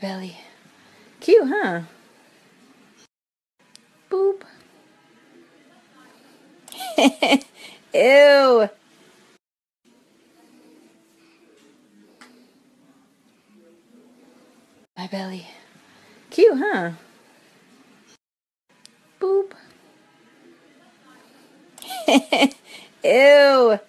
My belly. Cute, huh? Boop. Ew. My belly. Cute, huh? Boop. Ew.